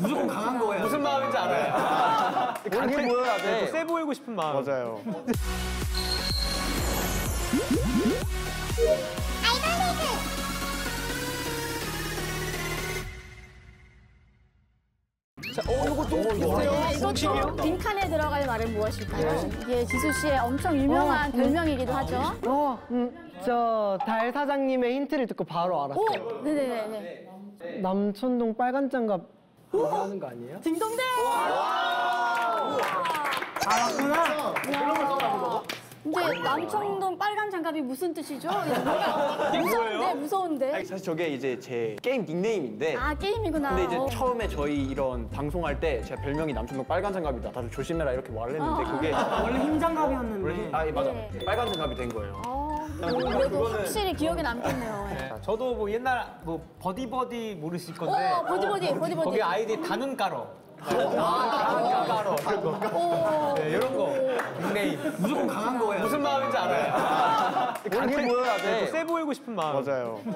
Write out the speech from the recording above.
무조건 강한 거예요. 무슨 마음인지 알아요. 강해 보여야 돼. 세 보이고 싶은 마음. 맞아요. 네, 이것도 빈칸에 들어갈 말은 무엇일까요? 이게 지수 씨의 엄청 유명한 별명이기도 하죠. 어, 음, 저달 사장님의 힌트를 듣고 바로 알았어요. 오, 네네네. 남천동 빨간 장갑 하는 거 아니에요? 딩동댕! 알았구나. 근데 남천동 빨간 장갑이 무슨 뜻이죠? 무서운데, 무서운데. 아니, 사실 저게 이제 제 게임 닉네임인데 아, 게임이구나. 근데 이제 어. 처음에 저희 이런 방송할 때 제가 별명이 남천동 빨간 장갑이다. 다들 조심해라 이렇게 말을 했는데 아. 그게 원래 흰 장갑이었는데. 원래 흰- 아, 예, 맞아. 네. 빨간 장갑이 된 거예요. 어, 그래도 확실히 기억에 남겠네요. 예. 자, 저도 뭐 옛날 뭐 버디버디 모르실 건데 오, 버디버디, 버디버디. 거기 아이디 다눈 가로. 다눈 가로. 오. 네, 이런 거 닉네임. 무조건 강한 거예요. 무슨 마음인지 알아요. 강해 보여야 돼. 세 보이고 싶은 마음. 맞아요.